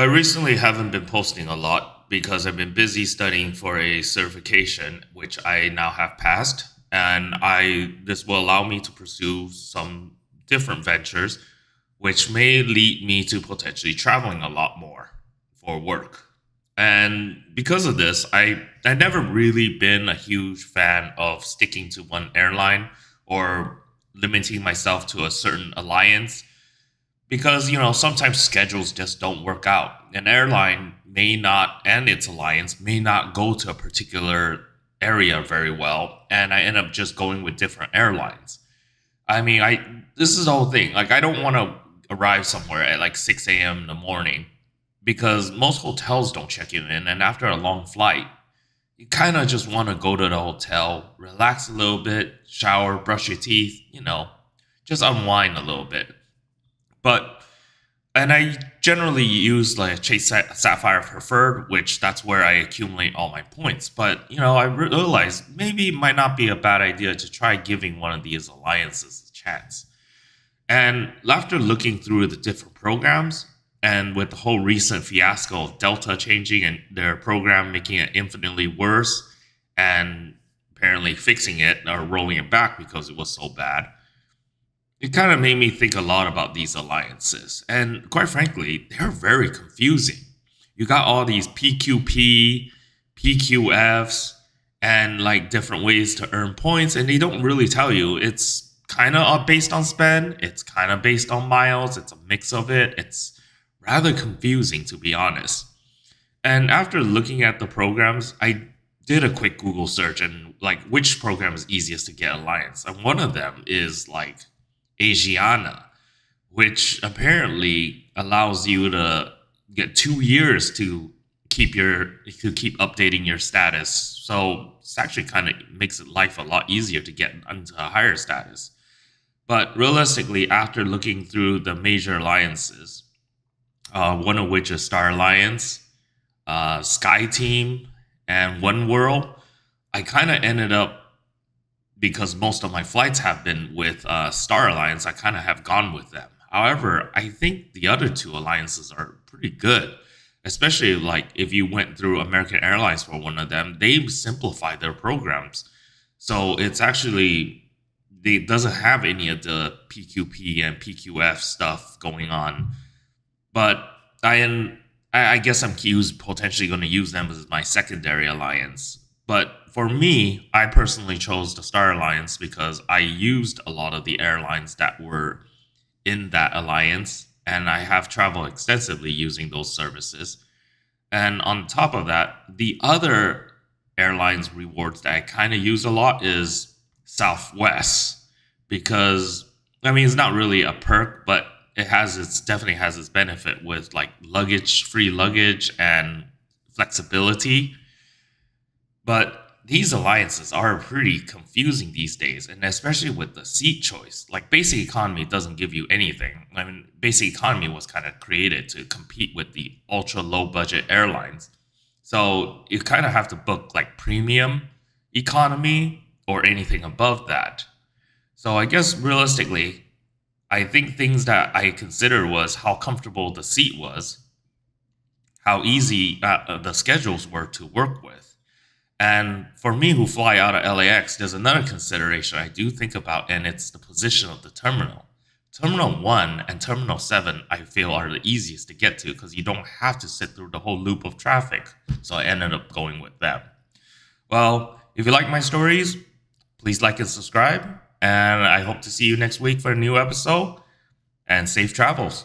I recently haven't been posting a lot because I've been busy studying for a certification, which I now have passed, and I this will allow me to pursue some different ventures, which may lead me to potentially traveling a lot more for work. And because of this, I I never really been a huge fan of sticking to one airline or limiting myself to a certain alliance because you know sometimes schedules just don't work out. An airline may not and its alliance may not go to a particular area very well and i end up just going with different airlines. I mean i this is the whole thing. Like i don't want to arrive somewhere at like 6 a.m in the morning because most hotels don't check you in and after a long flight you kind of just want to go to the hotel relax a little bit shower brush your teeth you know just unwind a little bit but and I generally use like Chase Sapphire Preferred, which that's where I accumulate all my points. But you know, I realized maybe it might not be a bad idea to try giving one of these alliances a chance. And after looking through the different programs, and with the whole recent fiasco of Delta changing and their program making it infinitely worse, and apparently fixing it or rolling it back because it was so bad, it kind of made me think a lot about these alliances. And quite frankly, they're very confusing. You got all these PQP, PQFs, and like different ways to earn points, and they don't really tell you. It's kind of uh, based on spend, it's kind of based on miles, it's a mix of it. It's rather confusing, to be honest. And after looking at the programs, I did a quick Google search and like which program is easiest to get alliance. And one of them is like Asiana, which apparently allows you to get two years to keep your to keep updating your status. So it's actually kind of makes life a lot easier to get into a higher status. But realistically, after looking through the major alliances, uh, one of which is Star Alliance, uh, Sky Team, and One World, I kind of ended up because most of my flights have been with uh, Star Alliance, I kind of have gone with them. However, I think the other two alliances are pretty good, especially like if you went through American Airlines for one of them, they've simplified their programs. So it's actually it doesn't have any of the PQP and PQF stuff going on. But I I guess I'm potentially going to use them as my secondary alliance. But for me, I personally chose the Star Alliance because I used a lot of the airlines that were in that alliance, and I have traveled extensively using those services. And on top of that, the other airlines rewards that I kind of use a lot is Southwest because I mean it's not really a perk, but it has its definitely has its benefit with like luggage, free luggage, and flexibility. But these alliances are pretty confusing these days, and especially with the seat choice. Like basic economy doesn't give you anything. I mean, basic economy was kind of created to compete with the ultra low budget airlines. So you kind of have to book like premium economy or anything above that. So I guess realistically, I think things that I considered was how comfortable the seat was, how easy uh, the schedules were to work with and for me, who fly out of LAX, there's another consideration I do think about, and it's the position of the terminal. Terminal 1 and Terminal 7, I feel, are the easiest to get to because you don't have to sit through the whole loop of traffic. So I ended up going with them. Well, if you like my stories, please like and subscribe. And I hope to see you next week for a new episode. And safe travels.